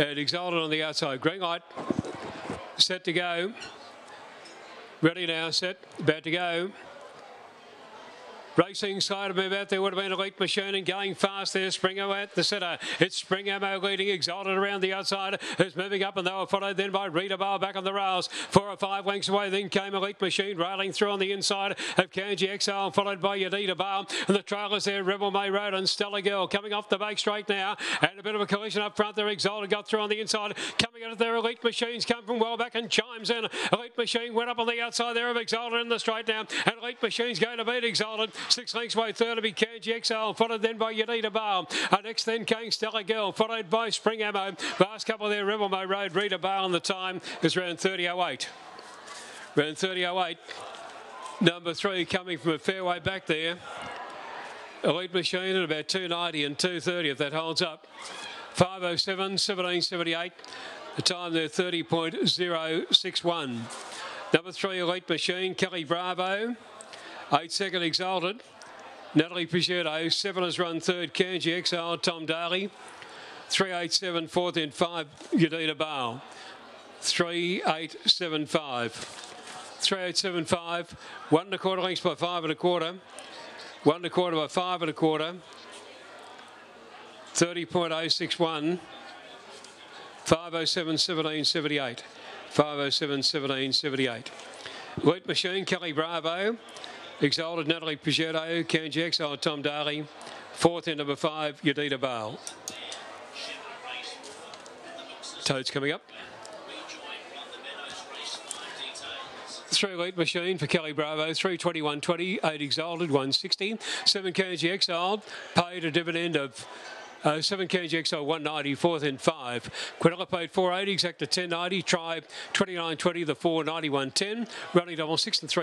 And Exalted on the outside. Green light. Set to go. Ready now, set, about to go. Racing side of move out there would have been Elite Machine and going fast there. Springo at the centre. It's Spring Ammo leading Exalted around the outside. Who's moving up and they were followed then by Rita Bar back on the rails. Four or five lengths away. Then came Elite Machine railing through on the inside of Kanji Exile followed by Yadita Bar. And the trailers there, Rebel May Road and Stella Girl coming off the bake straight now. And a bit of a collision up front there. Exalted got through on the inside. Coming out of there, Elite Machines come from well back and chimes in. Elite Machine went up on the outside there of Exalted in the straight now. And Elite Machine's going to beat Exalted. Six lengths away, third to be Kanji Exile, followed then by Yadita Bar. Uh, next then came Stella Girl, followed by Spring Ammo. Last couple there, Rebel May Road, Rita Bar on the time is round 30.08. Round 30.08. Number three coming from a fairway back there. Elite Machine at about 290 and 230 if that holds up. 507, 1778. The time there 30.061. Number three Elite Machine, Kelly Bravo. Eight second Exalted. Natalie Pichetto. Seven has run third. Kanji Exile. Tom Daly. 387 fourth in five. Yadita Bale. 3875. 3875. One and a quarter lengths by five and a quarter. One and a quarter by five and a quarter. 30.061. 507 1778. 507 1778. Elite Machine, Kelly Bravo. Exalted Natalie Pichetto, Kanji Exile, Tom Daly. Fourth in number five, Yadita Bale. Toads coming up. Three elite machine for Kelly Bravo, 321.20, 8 exalted, 160. 7 kg exiled, paid a dividend of uh, 7 kg XL 190, fourth and five. Quinella paid 480, exact to 1090. Tribe 2920, the 49110. Running double six and three.